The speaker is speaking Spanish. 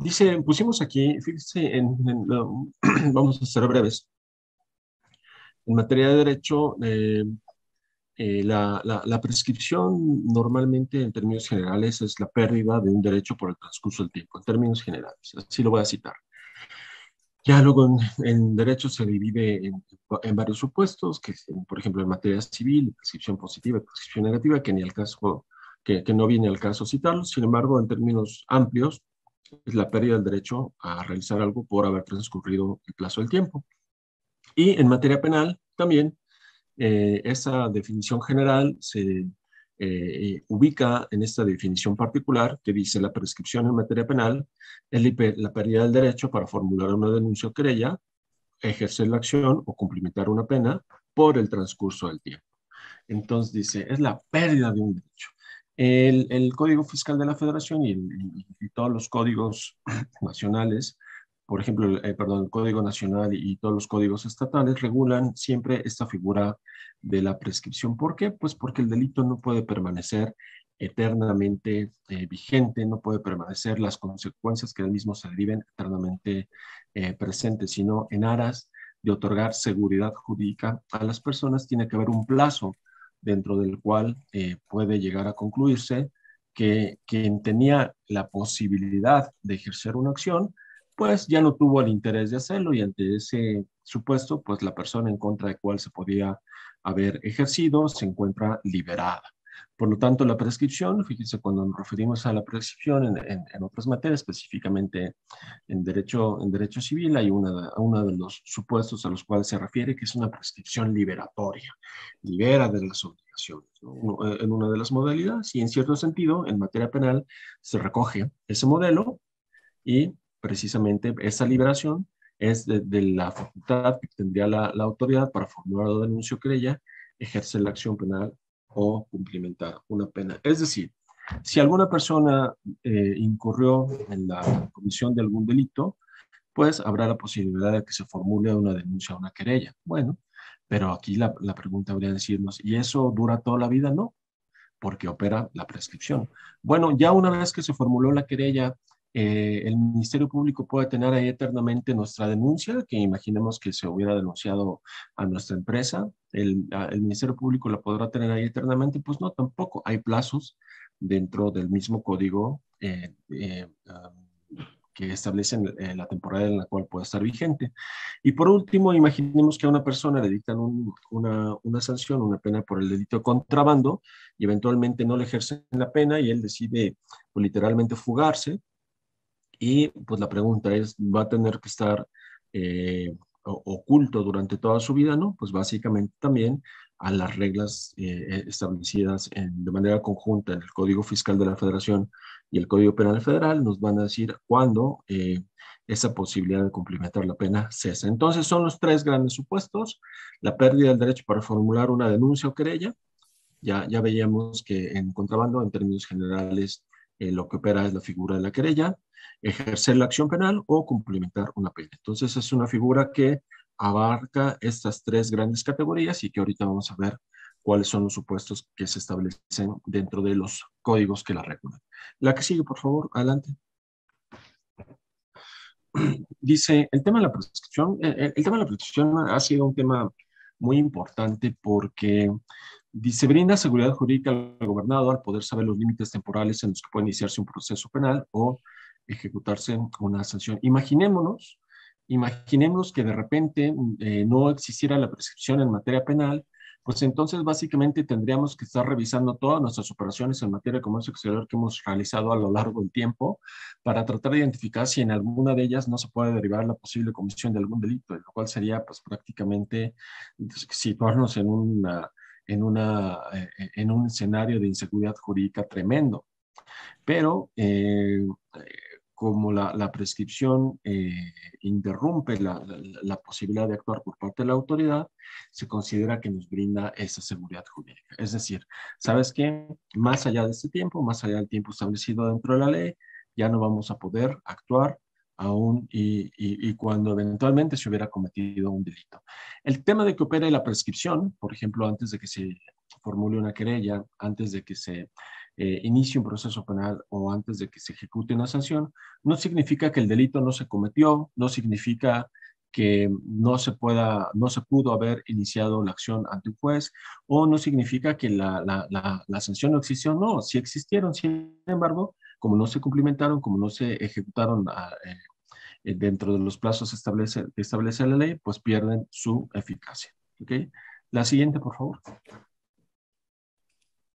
Dice, pusimos aquí, fíjese, en, vamos a ser breves. En materia de derecho, eh, eh, la, la, prescripción normalmente en términos generales es la pérdida de un derecho por el transcurso del tiempo, en términos generales. Así lo voy a citar. Ya luego en, derecho se divide en, en, varios supuestos, que por ejemplo en materia civil, prescripción positiva prescripción negativa, que ni al caso, que, que no viene al caso citarlos. Sin embargo, en términos amplios, es la pérdida del derecho a realizar algo por haber transcurrido el plazo del tiempo. Y en materia penal también, eh, esa definición general se eh, ubica en esta definición particular que dice la prescripción en materia penal es la pérdida del derecho para formular una denuncia o querella, ejercer la acción o cumplimentar una pena por el transcurso del tiempo. Entonces dice, es la pérdida de un derecho. El, Código Fiscal de la Federación y, todos los códigos nacionales, por ejemplo, eh, perdón, el Código Nacional y, todos los códigos estatales regulan siempre esta figura de la prescripción. ¿Por qué? Pues porque el delito no puede permanecer eternamente eh, vigente, no puede permanecer las consecuencias que del mismo se deriven eternamente eh, presentes, sino en aras de otorgar seguridad jurídica a las personas tiene que haber un plazo dentro del cual eh, puede llegar a concluirse que quien tenía la posibilidad de ejercer una acción, pues ya no tuvo el interés de hacerlo y ante ese supuesto, pues la persona en contra de cual se podía haber ejercido se encuentra liberada. Por lo tanto, la prescripción, fíjense, cuando nos referimos a la prescripción en, otras materias, específicamente en derecho, en derecho civil, hay una, uno de los supuestos a los cuales se refiere que es una prescripción liberatoria, libera de las obligaciones, eh, en una de las modalidades, y en cierto sentido, en materia penal, se recoge ese modelo y precisamente esa liberación es de, la facultad que tendría la, la autoridad para formular la denuncia o querella, ejercer la acción penal o cumplimentar una pena. Es decir, si alguna persona eh, incurrió en la comisión de algún delito, pues habrá la posibilidad de que se formule una denuncia o una querella. Bueno, pero aquí la, la pregunta habría de decirnos, ¿y eso dura toda la vida? No, porque opera la prescripción. Bueno, ya una vez que se formuló la querella, eh, el Ministerio Público puede tener ahí eternamente nuestra denuncia, que imaginemos que se hubiera denunciado a nuestra empresa, el, Ministerio Público la podrá tener ahí eternamente, pues no, tampoco. Hay plazos dentro del mismo código eh, eh, que establecen la temporada en la cual puede estar vigente. Y por último, imaginemos que a una persona le dictan una, una sanción, una pena por el delito de contrabando, y eventualmente no le ejercen la pena y él decide pues, literalmente fugarse, y pues la pregunta es, ¿va a tener que estar eh, oculto durante toda su vida? No, pues básicamente también a las reglas eh, establecidas de manera conjunta en el Código Fiscal de la Federación y el Código Penal Federal nos van a decir cuándo eh, esa posibilidad de cumplimentar la pena cesa. Entonces son los tres grandes supuestos, la pérdida del derecho para formular una denuncia o querella, ya, ya veíamos que en contrabando, en términos generales, lo que opera es la figura de la querella, ejercer la acción penal o cumplimentar una pena. Entonces es una figura que abarca estas tres grandes categorías y que ahorita vamos a ver cuáles son los supuestos que se establecen dentro de los códigos que la regulan. La que sigue, por favor, adelante. Dice, el tema de la prescripción, el, eh, eh, el tema de la prescripción ha sido un tema muy importante porque dice, brinda seguridad jurídica al gobernador al poder saber los límites temporales en los que puede iniciarse un proceso penal o ejecutarse una sanción. Imaginémonos, imaginémonos que de repente eh, no existiera la prescripción en materia penal, pues entonces básicamente tendríamos que estar revisando todas nuestras operaciones en materia de comercio exterior que hemos realizado a lo largo del tiempo para tratar de identificar si en alguna de ellas no se puede derivar la posible comisión de algún delito, lo cual sería pues prácticamente situarnos en una en, una, eh, en un escenario de inseguridad jurídica tremendo. Pero eh, como la, prescripción eh, interrumpe la, posibilidad de actuar por parte de la autoridad, se considera que nos brinda esa seguridad jurídica. Es decir, ¿sabes qué? Más allá de este tiempo, más allá del tiempo establecido dentro de la ley, ya no vamos a poder actuar aún y, cuando eventualmente se hubiera cometido un delito. El tema de que opere la prescripción, por ejemplo, antes de que se formule una querella, antes de que se eh, inicie un proceso penal o antes de que se ejecute una sanción, no significa que el delito no se cometió, no significa que no se pueda, no se pudo haber iniciado la acción ante un juez, o no significa que la, la, la, sanción no existió, no, sí existieron, sin embargo, como no se cumplimentaron, como no se ejecutaron ah, eh, dentro de los plazos establece, que establece la ley, pues pierden su eficacia. ¿okay? La siguiente, por favor.